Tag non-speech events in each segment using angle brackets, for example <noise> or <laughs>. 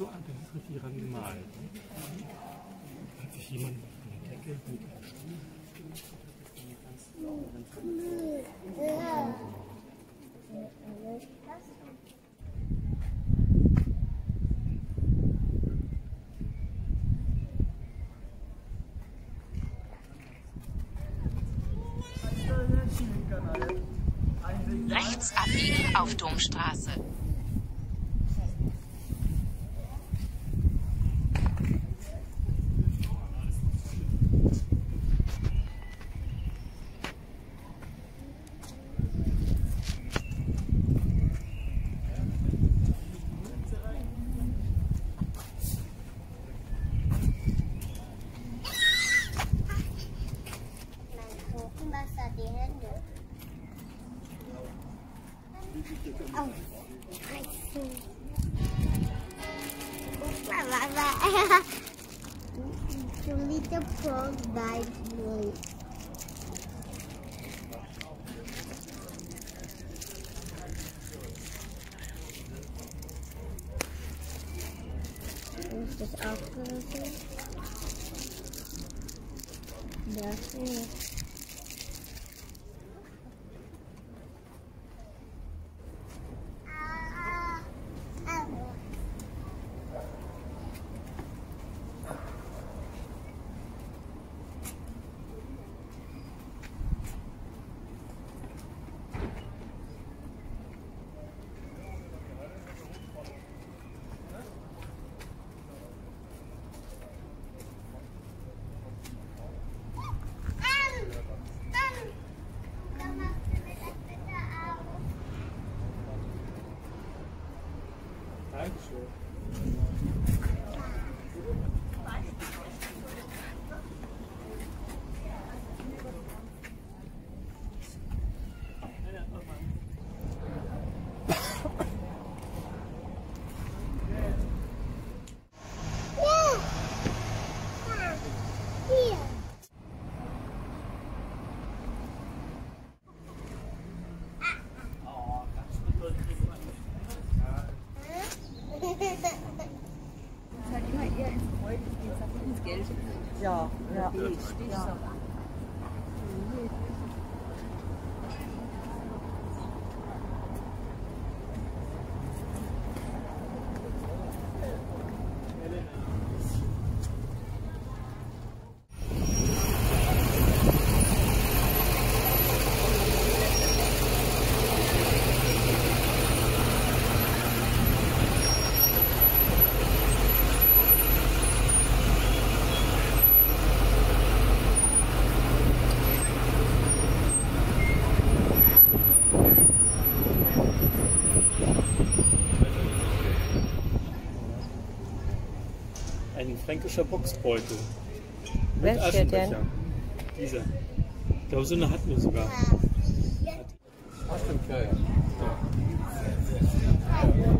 so an, das ist richtig ran gemalt. Hat sich jemand auf der Decke mit einem Stuhl Rechts <laughs> Julie the Frog died late. Ein fränkischer Boxbeutel. Mit Welche Denn? Dieser. Ich glaube, so eine hatten wir sogar. Aschenbecher. Ja.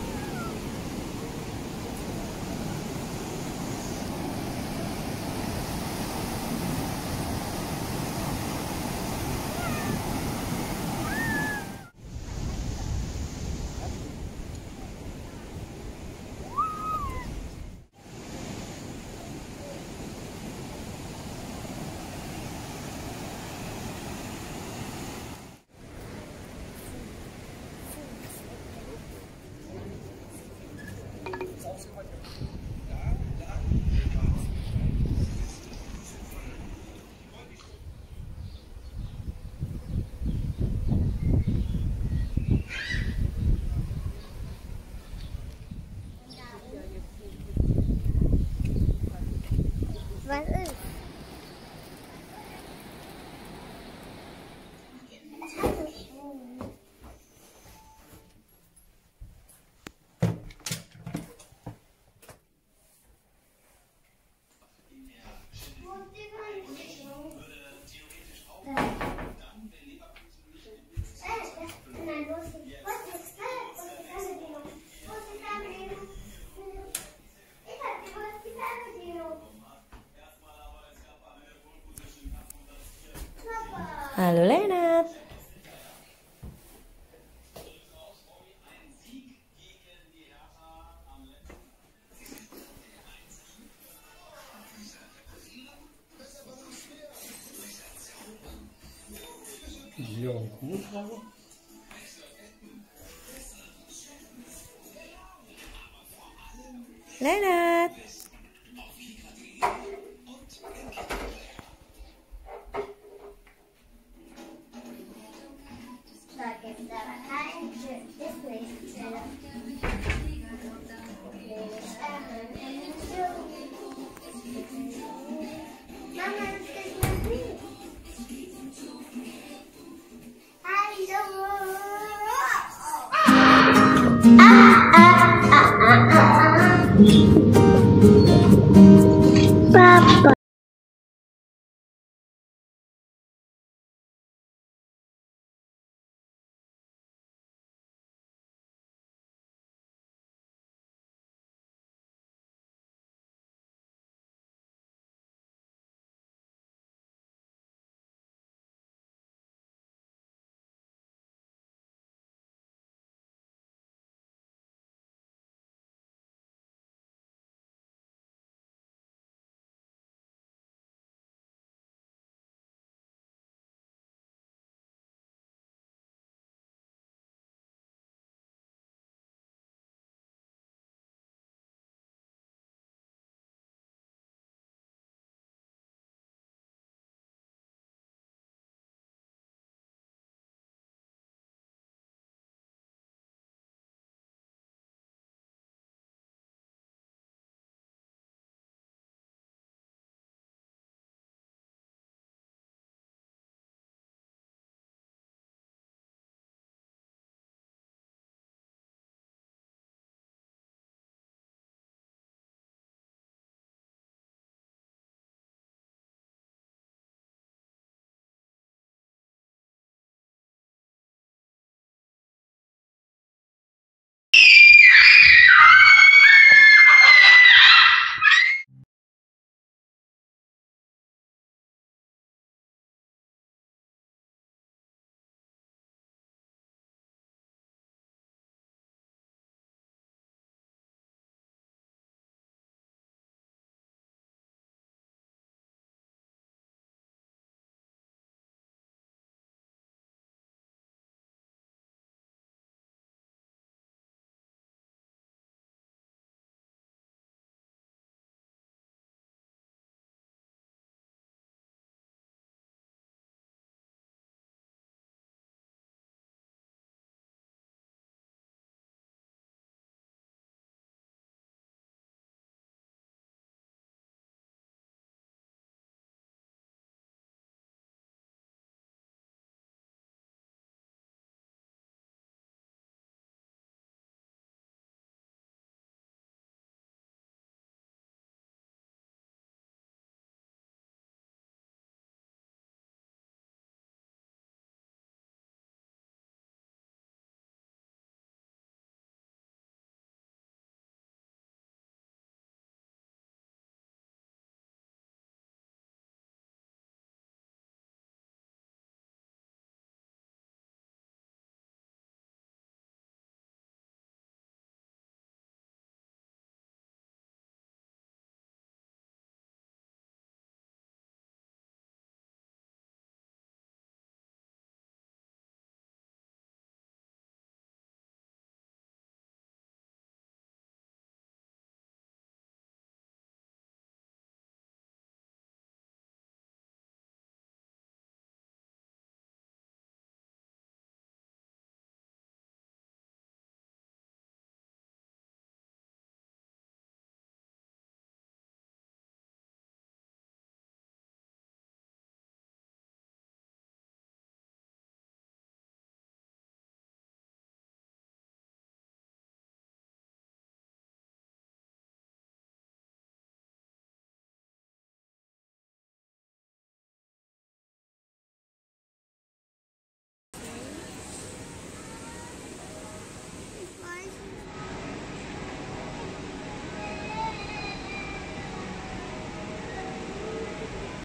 Halo Lena.